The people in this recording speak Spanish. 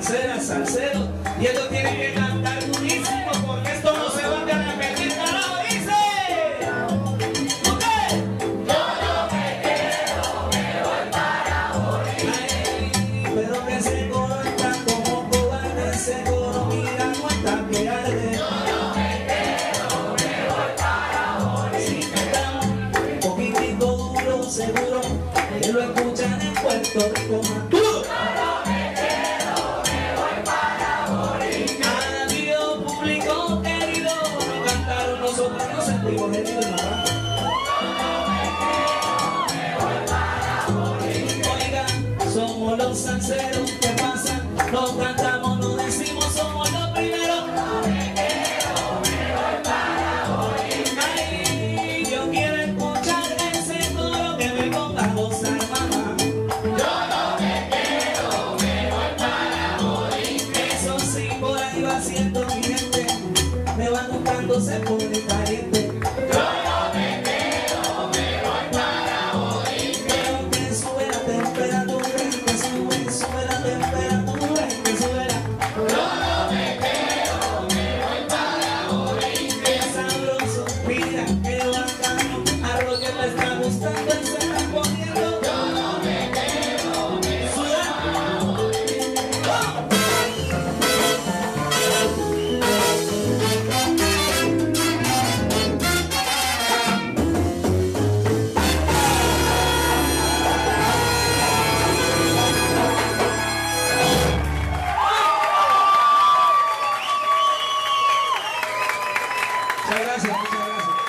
salsera, salsero, y ellos tienen que ganar. Somos los salseros que pasan los ありがとうご。